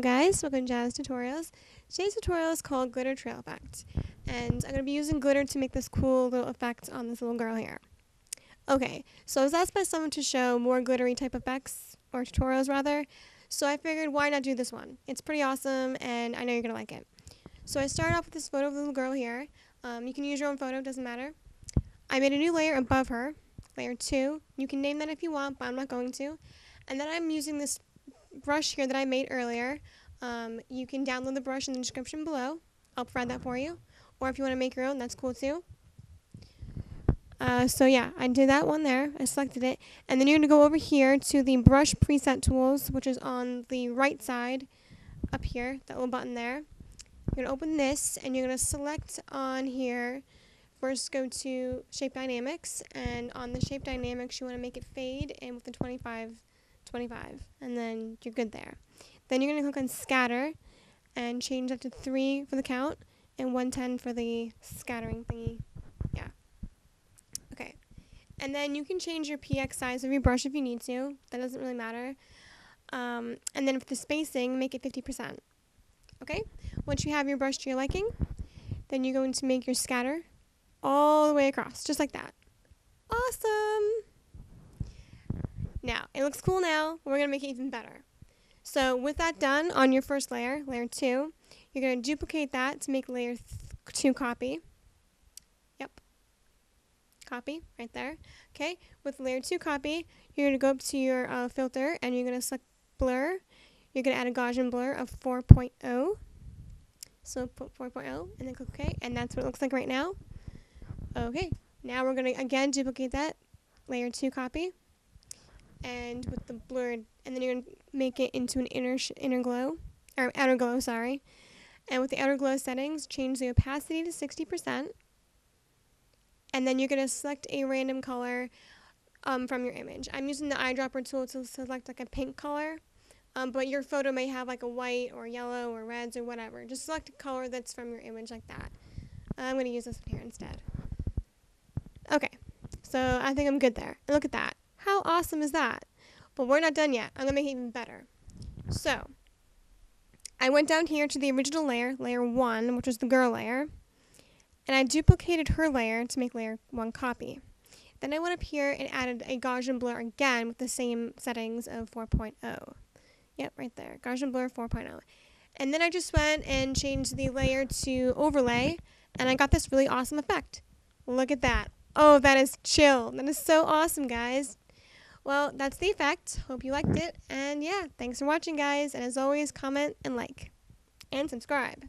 guys, welcome to Jazzed Tutorials. Today's tutorial is called Glitter Trail Effect. And I'm going to be using glitter to make this cool little effect on this little girl here. Okay, so I was asked by someone to show more glittery type effects, or tutorials rather, so I figured why not do this one. It's pretty awesome and I know you're going to like it. So I started off with this photo of the little girl here. Um, you can use your own photo, doesn't matter. I made a new layer above her, layer 2. You can name that if you want, but I'm not going to. And then I'm using this brush here that I made earlier. Um, you can download the brush in the description below. I'll provide that for you. Or if you want to make your own, that's cool too. Uh, so yeah, I did that one there. I selected it. And then you're going to go over here to the brush preset tools, which is on the right side up here, that little button there. You're going to open this and you're going to select on here. First go to shape dynamics and on the shape dynamics you want to make it fade and with the 25 25 and then you're good there. Then you're going to click on scatter and change that to 3 for the count and 110 for the scattering thingy. Yeah. Okay. And then you can change your PX size of your brush if you need to. That doesn't really matter. Um, and then for the spacing, make it 50%. Okay? Once you have your brush to your liking, then you're going to make your scatter all the way across, just like that. Awesome! It looks cool now. We're going to make it even better. So with that done on your first layer, layer 2, you're going to duplicate that to make layer 2 copy. Yep. Copy, right there. Okay, with layer 2 copy, you're going to go up to your uh, filter and you're going to select blur. You're going to add a Gaussian blur of 4.0. So put 4.0 and then click OK, and that's what it looks like right now. Okay, now we're going to again duplicate that, layer 2 copy and with the blurred, and then you're to make it into an inner, inner glow, or outer glow, sorry. And with the outer glow settings, change the opacity to 60%. And then you're going to select a random color um, from your image. I'm using the eyedropper tool to select like a pink color. Um, but your photo may have like a white or yellow or reds or whatever. Just select a color that's from your image like that. I'm going to use this one here instead. Okay, so I think I'm good there. Look at that. How awesome is that? But we're not done yet. I'm going to make it even better. So, I went down here to the original layer, layer 1, which was the girl layer, and I duplicated her layer to make layer 1 copy. Then I went up here and added a Gaussian blur again with the same settings of 4.0. Yep, right there. Gaussian blur 4.0. And then I just went and changed the layer to overlay, and I got this really awesome effect. Look at that. Oh, that is chill. That is so awesome, guys. Well, that's the effect. Hope you liked it. And yeah, thanks for watching, guys. And as always, comment and like. And subscribe.